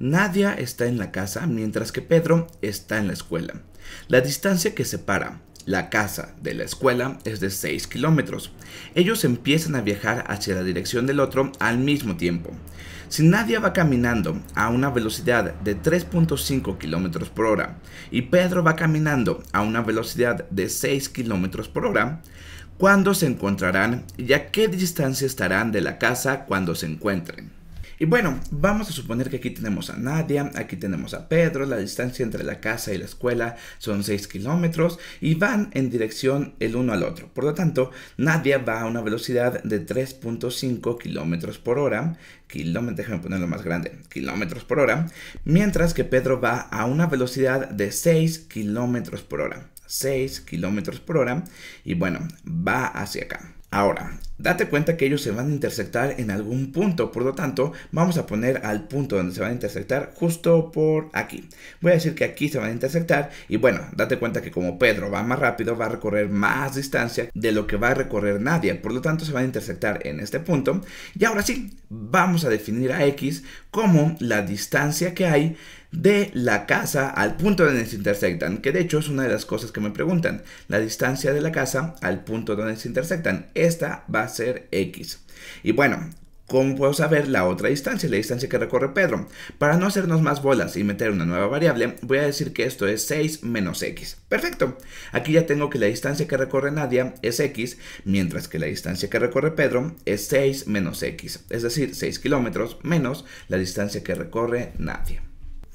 Nadia está en la casa mientras que Pedro está en la escuela. La distancia que separa la casa de la escuela es de 6 kilómetros. Ellos empiezan a viajar hacia la dirección del otro al mismo tiempo. Si Nadia va caminando a una velocidad de 3.5 kilómetros por hora y Pedro va caminando a una velocidad de 6 kilómetros por hora, ¿cuándo se encontrarán y a qué distancia estarán de la casa cuando se encuentren? Y bueno, vamos a suponer que aquí tenemos a Nadia, aquí tenemos a Pedro, la distancia entre la casa y la escuela son 6 kilómetros y van en dirección el uno al otro. Por lo tanto, Nadia va a una velocidad de 3.5 kilómetros por hora, kilómetros, déjame ponerlo más grande, kilómetros por hora, mientras que Pedro va a una velocidad de 6 kilómetros por hora. 6 kilómetros por hora y bueno, va hacia acá. Ahora, date cuenta que ellos se van a intersectar en algún punto, por lo tanto, vamos a poner al punto donde se van a intersectar justo por aquí. Voy a decir que aquí se van a intersectar y bueno, date cuenta que como Pedro va más rápido, va a recorrer más distancia de lo que va a recorrer Nadia, por lo tanto se van a intersectar en este punto. Y ahora sí, vamos a definir a X como la distancia que hay de la casa al punto donde se intersectan, que de hecho es una de las cosas que me preguntan, la distancia de la casa al punto donde se intersectan. Esta va ser X. Y bueno, ¿Cómo puedo saber la otra distancia, la distancia que recorre Pedro? Para no hacernos más bolas y meter una nueva variable, voy a decir que esto es 6 menos x. Perfecto. Aquí ya tengo que la distancia que recorre Nadia es x, mientras que la distancia que recorre Pedro es 6 menos x. Es decir, 6 kilómetros menos la distancia que recorre Nadia.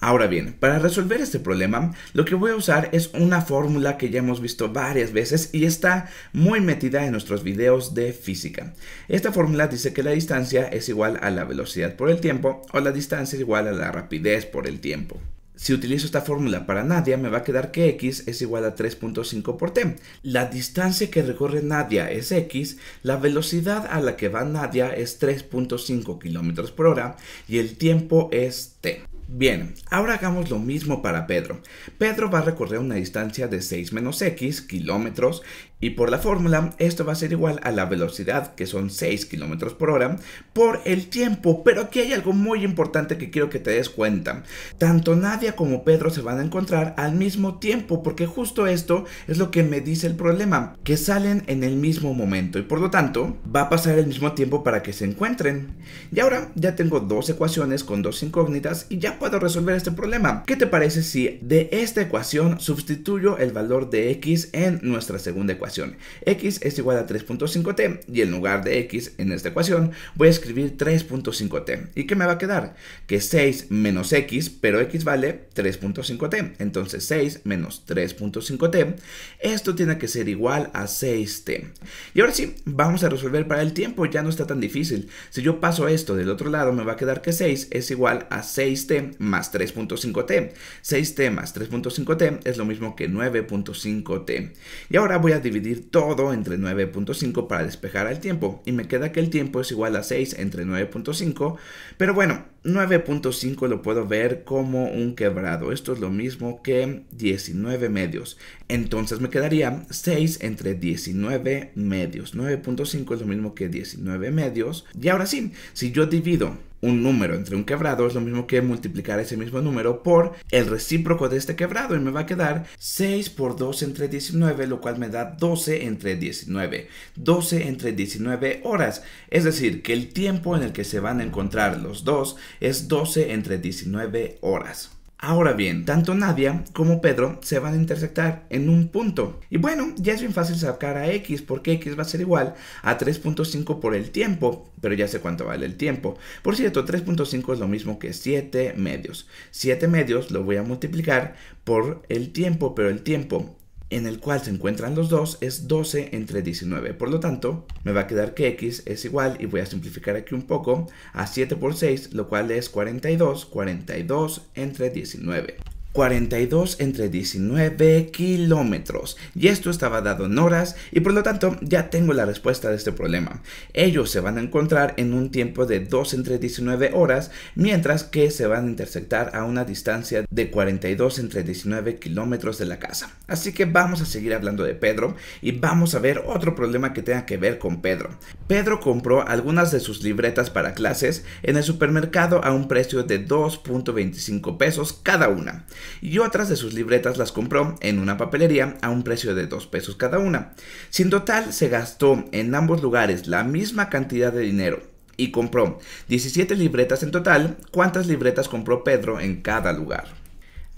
Ahora bien, para resolver este problema, lo que voy a usar es una fórmula que ya hemos visto varias veces y está muy metida en nuestros videos de física. Esta fórmula dice que la distancia es igual a la velocidad por el tiempo o la distancia es igual a la rapidez por el tiempo. Si utilizo esta fórmula para Nadia, me va a quedar que x es igual a 3.5 por t. La distancia que recorre Nadia es x, la velocidad a la que va Nadia es 3.5 km por hora y el tiempo es t. Bien, ahora hagamos lo mismo para Pedro. Pedro va a recorrer una distancia de 6 menos x kilómetros y por la fórmula esto va a ser igual a la velocidad que son 6 kilómetros por hora por el tiempo. Pero aquí hay algo muy importante que quiero que te des cuenta. Tanto Nadia como Pedro se van a encontrar al mismo tiempo porque justo esto es lo que me dice el problema, que salen en el mismo momento y por lo tanto va a pasar el mismo tiempo para que se encuentren. Y ahora ya tengo dos ecuaciones con dos incógnitas y ya puedo resolver este problema. ¿Qué te parece si de esta ecuación sustituyo el valor de x en nuestra segunda ecuación? x es igual a 3.5t y en lugar de x en esta ecuación voy a escribir 3.5t. ¿Y qué me va a quedar? Que 6 menos x, pero x vale 3.5t. Entonces 6 menos 3.5t. Esto tiene que ser igual a 6t. Y ahora sí, vamos a resolver para el tiempo. Ya no está tan difícil. Si yo paso esto del otro lado, me va a quedar que 6 es igual a 6t más 3.5t. 6t más 3.5t es lo mismo que 9.5t. Y ahora voy a dividir todo entre 9.5 para despejar el tiempo. Y me queda que el tiempo es igual a 6 entre 9.5. Pero bueno, 9.5 lo puedo ver como un quebrado. Esto es lo mismo que 19 medios. Entonces me quedaría 6 entre 19 medios. 9.5 es lo mismo que 19 medios. Y ahora sí, si yo divido un número entre un quebrado es lo mismo que multiplicar ese mismo número por el recíproco de este quebrado y me va a quedar 6 por 2 entre 19, lo cual me da 12 entre 19. 12 entre 19 horas. Es decir, que el tiempo en el que se van a encontrar los dos es 12 entre 19 horas. Ahora bien, tanto Nadia como Pedro se van a intersectar en un punto. Y bueno, ya es bien fácil sacar a X porque X va a ser igual a 3.5 por el tiempo, pero ya sé cuánto vale el tiempo. Por cierto, 3.5 es lo mismo que 7 medios. 7 medios lo voy a multiplicar por el tiempo, pero el tiempo en el cual se encuentran los dos es 12 entre 19. Por lo tanto, me va a quedar que x es igual, y voy a simplificar aquí un poco, a 7 por 6, lo cual es 42, 42 entre 19. 42 entre 19 kilómetros. Y esto estaba dado en horas y por lo tanto ya tengo la respuesta de este problema. Ellos se van a encontrar en un tiempo de 2 entre 19 horas, mientras que se van a intersectar a una distancia de 42 entre 19 kilómetros de la casa. Así que vamos a seguir hablando de Pedro y vamos a ver otro problema que tenga que ver con Pedro. Pedro compró algunas de sus libretas para clases en el supermercado a un precio de 2.25 pesos cada una y otras de sus libretas las compró en una papelería a un precio de 2 pesos cada una. Si en total se gastó en ambos lugares la misma cantidad de dinero y compró 17 libretas en total, ¿cuántas libretas compró Pedro en cada lugar?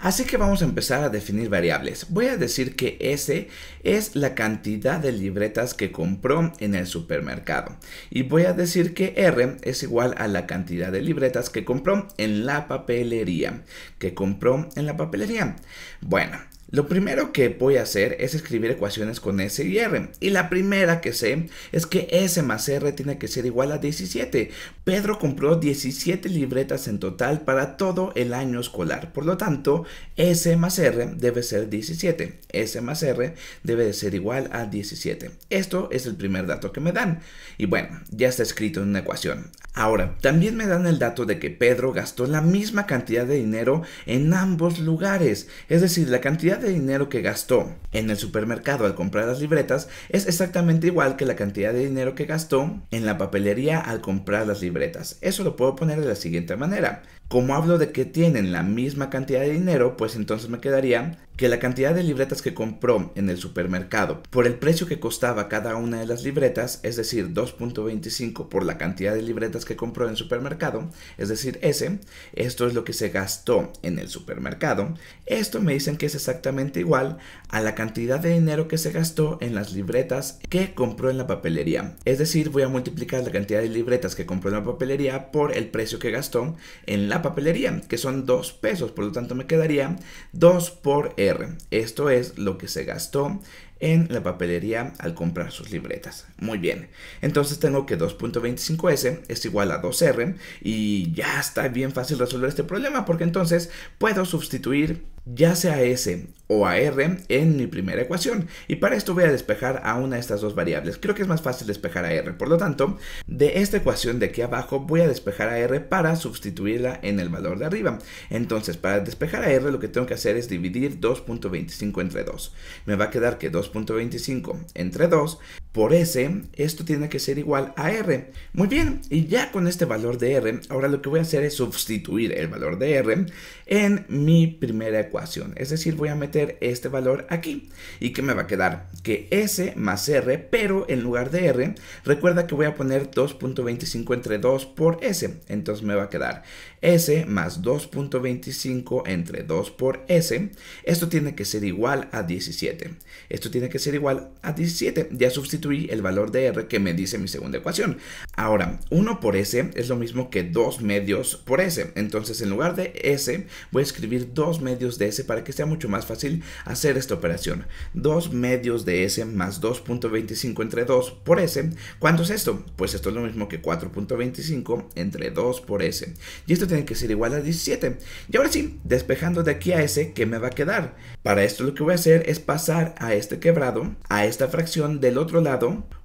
Así que vamos a empezar a definir variables. Voy a decir que S es la cantidad de libretas que compró en el supermercado. Y voy a decir que R es igual a la cantidad de libretas que compró en la papelería. Que compró en la papelería. Bueno, lo primero que voy a hacer es escribir ecuaciones con S y R. Y la primera que sé es que S más R tiene que ser igual a 17. Pedro compró 17 libretas en total para todo el año escolar. Por lo tanto, S más R debe ser 17. S más R debe de ser igual a 17. Esto es el primer dato que me dan. Y bueno, ya está escrito en una ecuación. Ahora, también me dan el dato de que Pedro gastó la misma cantidad de dinero en ambos lugares. Es decir, la cantidad de dinero que gastó en el supermercado al comprar las libretas es exactamente igual que la cantidad de dinero que gastó en la papelería al comprar las libretas. Eso lo puedo poner de la siguiente manera. Como hablo de que tienen la misma cantidad de dinero, pues entonces me quedaría que la cantidad de libretas que compró en el supermercado por el precio que costaba cada una de las libretas, es decir, 2.25 por la cantidad de libretas que compró en el supermercado, es decir, ese, esto es lo que se gastó en el supermercado, esto me dicen que es exactamente igual a la cantidad de dinero que se gastó en las libretas que compró en la papelería. Es decir, voy a multiplicar la cantidad de libretas que compró en la papelería por el precio que gastó en la papelería, que son 2 pesos, por lo tanto me quedaría 2 por R. Esto es lo que se gastó en la papelería al comprar sus libretas. Muy bien, entonces tengo que 2.25S es igual a 2R y ya está bien fácil resolver este problema porque entonces puedo sustituir ya sea S o a R en mi primera ecuación. Y para esto voy a despejar a una de estas dos variables. Creo que es más fácil despejar a R. Por lo tanto, de esta ecuación de aquí abajo voy a despejar a R para sustituirla en el valor de arriba. Entonces, para despejar a R lo que tengo que hacer es dividir 2.25 entre 2. Me va a quedar que 2.25 entre 2 por S, esto tiene que ser igual a R. Muy bien, y ya con este valor de R, ahora lo que voy a hacer es sustituir el valor de R en mi primera ecuación. Es decir, voy a meter este valor aquí. ¿Y qué me va a quedar? Que S más R, pero en lugar de R, recuerda que voy a poner 2.25 entre 2 por S. Entonces me va a quedar S más 2.25 entre 2 por S. Esto tiene que ser igual a 17. Esto tiene que ser igual a 17. Ya el valor de R que me dice mi segunda ecuación. Ahora, 1 por S es lo mismo que 2 medios por S. Entonces, en lugar de S, voy a escribir 2 medios de S para que sea mucho más fácil hacer esta operación. 2 medios de S más 2.25 entre 2 por S. ¿Cuánto es esto? Pues esto es lo mismo que 4.25 entre 2 por S. Y esto tiene que ser igual a 17. Y ahora sí, despejando de aquí a S, ¿qué me va a quedar? Para esto lo que voy a hacer es pasar a este quebrado, a esta fracción del otro lado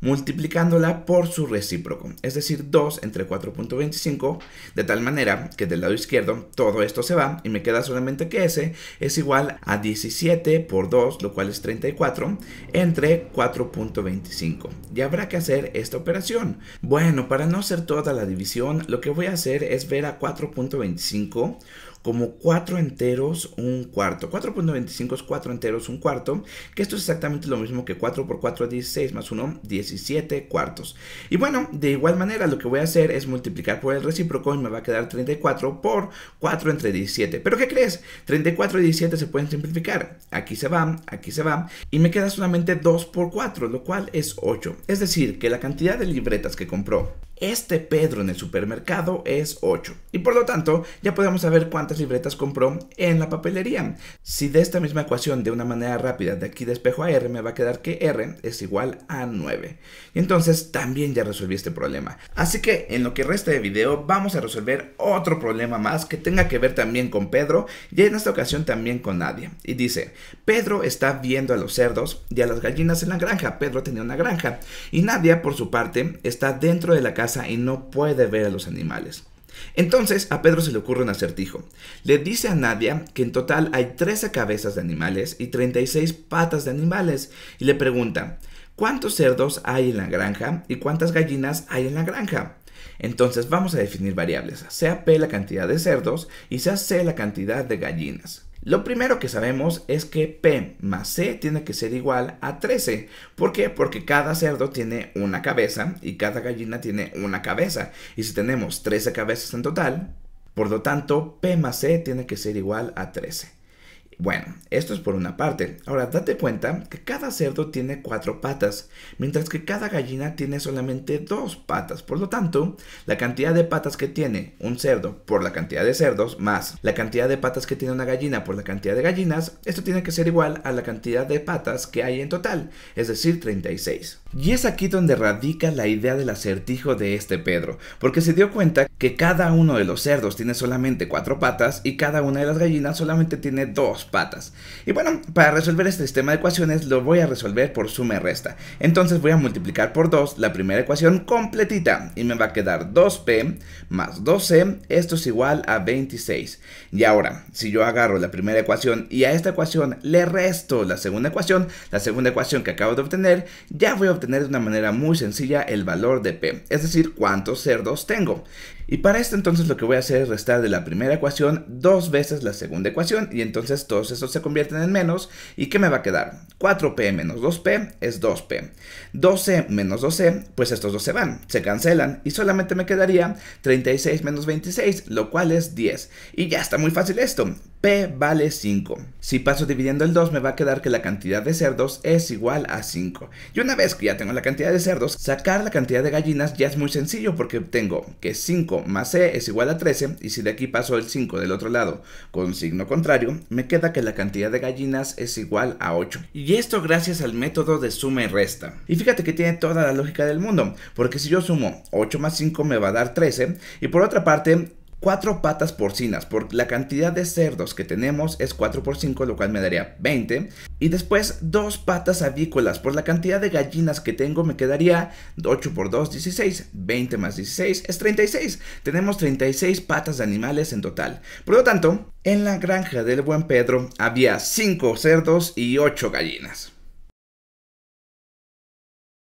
multiplicándola por su recíproco, es decir, 2 entre 4.25, de tal manera que del lado izquierdo todo esto se va y me queda solamente que S es igual a 17 por 2, lo cual es 34, entre 4.25. Y habrá que hacer esta operación. Bueno, para no hacer toda la división, lo que voy a hacer es ver a 4.25 como 4 enteros un cuarto. 4.25 es 4 enteros un cuarto, que esto es exactamente lo mismo que 4 por 4 es 16 más 1, 17 cuartos. Y bueno, de igual manera lo que voy a hacer es multiplicar por el recíproco y me va a quedar 34 por 4 entre 17. ¿Pero qué crees? 34 y 17 se pueden simplificar. Aquí se va, aquí se va y me queda solamente 2 por 4, lo cual es 8. Es decir, que la cantidad de libretas que compró este Pedro en el supermercado es 8. Y por lo tanto, ya podemos saber cuántas libretas compró en la papelería. Si de esta misma ecuación, de una manera rápida, de aquí despejo a R, me va a quedar que R es igual a 9. Y entonces también ya resolví este problema. Así que en lo que resta de video, vamos a resolver otro problema más que tenga que ver también con Pedro y en esta ocasión también con Nadia. Y dice, Pedro está viendo a los cerdos y a las gallinas en la granja. Pedro tenía una granja. Y Nadia, por su parte, está dentro de la casa y no puede ver a los animales. Entonces a Pedro se le ocurre un acertijo. Le dice a Nadia que en total hay 13 cabezas de animales y 36 patas de animales y le pregunta, ¿cuántos cerdos hay en la granja y cuántas gallinas hay en la granja? Entonces vamos a definir variables, sea P la cantidad de cerdos y sea C la cantidad de gallinas. Lo primero que sabemos es que P más C tiene que ser igual a 13. ¿Por qué? Porque cada cerdo tiene una cabeza y cada gallina tiene una cabeza. Y si tenemos 13 cabezas en total, por lo tanto, P más C tiene que ser igual a 13. Bueno, esto es por una parte. Ahora, date cuenta que cada cerdo tiene cuatro patas, mientras que cada gallina tiene solamente dos patas. Por lo tanto, la cantidad de patas que tiene un cerdo por la cantidad de cerdos, más la cantidad de patas que tiene una gallina por la cantidad de gallinas, esto tiene que ser igual a la cantidad de patas que hay en total, es decir, 36. Y es aquí donde radica la idea del acertijo de este Pedro, porque se dio cuenta que cada uno de los cerdos tiene solamente cuatro patas y cada una de las gallinas solamente tiene dos patas. Y bueno, para resolver este sistema de ecuaciones lo voy a resolver por suma y resta. Entonces voy a multiplicar por 2 la primera ecuación completita y me va a quedar 2p más 2c, esto es igual a 26. Y ahora, si yo agarro la primera ecuación y a esta ecuación le resto la segunda ecuación, la segunda ecuación que acabo de obtener, ya voy a obtener de una manera muy sencilla el valor de p, es decir, cuántos cerdos tengo. Y para esto entonces lo que voy a hacer es restar de la primera ecuación dos veces la segunda ecuación y entonces todos estos se convierten en menos y ¿qué me va a quedar? 4p menos 2p es 2p. 12 menos 12, pues estos dos se van, se cancelan y solamente me quedaría 36 menos 26, lo cual es 10. Y ya está muy fácil esto. P vale 5. Si paso dividiendo el 2 me va a quedar que la cantidad de cerdos es igual a 5. Y una vez que ya tengo la cantidad de cerdos, sacar la cantidad de gallinas ya es muy sencillo porque tengo que 5 más C es igual a 13 y si de aquí paso el 5 del otro lado con signo contrario, me queda que la cantidad de gallinas es igual a 8. Y esto gracias al método de suma y resta. Y fíjate que tiene toda la lógica del mundo, porque si yo sumo 8 más 5 me va a dar 13 y por otra parte 4 patas porcinas, por la cantidad de cerdos que tenemos es 4 por 5, lo cual me daría 20. Y después 2 patas avícolas, por la cantidad de gallinas que tengo me quedaría 8 por 2, 16. 20 más 16 es 36. Tenemos 36 patas de animales en total. Por lo tanto, en la granja del buen Pedro había 5 cerdos y 8 gallinas.